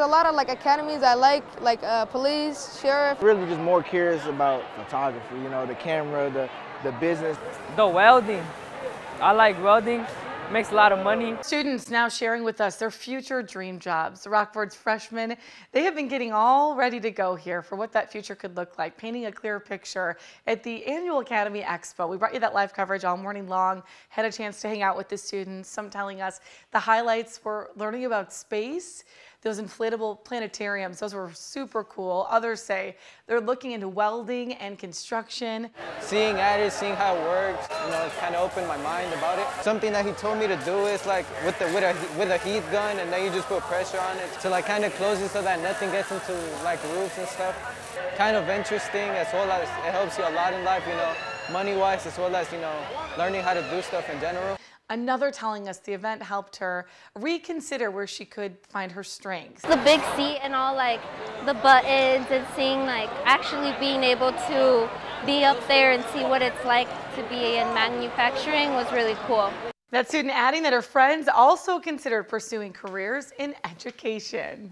there's a lot of like academies I like, like uh, police, sheriff. Really just more curious about photography, you know, the camera, the, the business. The welding. I like welding. Makes a lot of money. Students now sharing with us their future dream jobs. Rockford's freshmen, they have been getting all ready to go here for what that future could look like, painting a clear picture at the annual Academy Expo. We brought you that live coverage all morning long, had a chance to hang out with the students, some telling us the highlights were learning about space, those inflatable planetariums, those were super cool. Others say they're looking into welding and construction. Seeing at it, seeing how it works, you know, it kind of opened my mind about it. Something that he told me to do is like with the with a with a heat gun, and then you just put pressure on it to like kind of close it so that nothing gets into like roofs and stuff. Kind of interesting as well as it helps you a lot in life, you know, money-wise as well as you know, learning how to do stuff in general. Another telling us the event helped her reconsider where she could find her strengths. The big seat and all like the buttons and seeing like actually being able to be up there and see what it's like to be in manufacturing was really cool. That student adding that her friends also considered pursuing careers in education.